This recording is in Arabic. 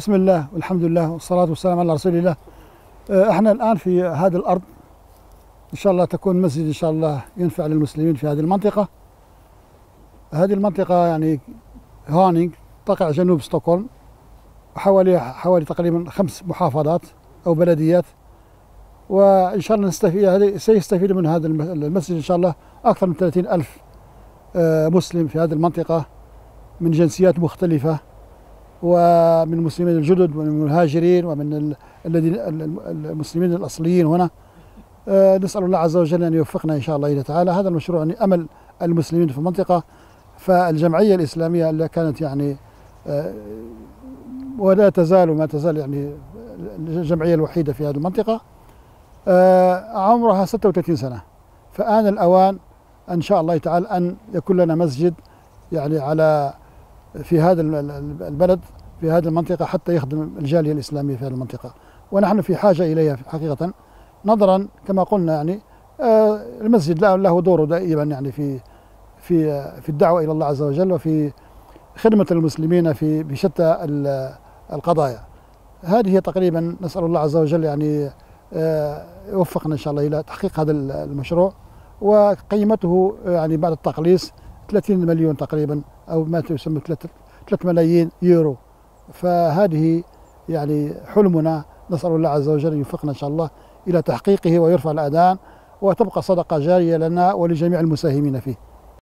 بسم الله والحمد لله والصلاة والسلام على رسول الله إحنا الآن في هذه الأرض إن شاء الله تكون مسجد إن شاء الله ينفع للمسلمين في هذه المنطقة هذه المنطقة يعني هانينغ تقع جنوب ستوكهولم وحوالي حوالي تقريبا خمس محافظات أو بلديات وإن شاء الله نستفيد سيستفيد من هذا الم- المسجد إن شاء الله أكثر من 30 ألف مسلم في هذه المنطقة من جنسيات مختلفة ومن المسلمين الجدد ومن المهاجرين ومن ال- الذين ال- ال- المسلمين الأصليين هنا. آه، نسأل الله عز وجل أن يوفقنا إن شاء الله تعالى. هذا المشروع يعني أمل المسلمين في المنطقة. فالجمعية الإسلامية اللي كانت يعني آه، ولا تزال وما تزال يعني الجمعية الوحيدة في هذه المنطقة. آه، عمرها 36 سنة. فآن الأوان إن شاء الله تعالى أن يكون لنا مسجد يعني على في هذا ال- ال- البلد في هذه المنطقة حتى يخدم الجالية الإسلامية في هذه المنطقة. ونحن في حاجة إليها حقيقة. نظرا كما قلنا يعني آه، المسجد له دوره دائما يعني في في آه، في الدعوة إلى الله عز وجل وفي خدمة المسلمين في بشتى ال- القضايا. هذه تقريبا نسأل الله عز وجل يعني آه، يوفقنا إن شاء الله إلى تحقيق هذا ال- المشروع وقيمته يعني بعد التقليص 30 مليون تقريبا أو ما تسمى 3 ملايين يورو. فهذه يعني حلمنا. نسأل الله عز وجل أن يوفقنا إن شاء الله إلى تحقيقه ويرفع الأذان وتبقى صدقة جارية لنا ولجميع المساهمين فيه.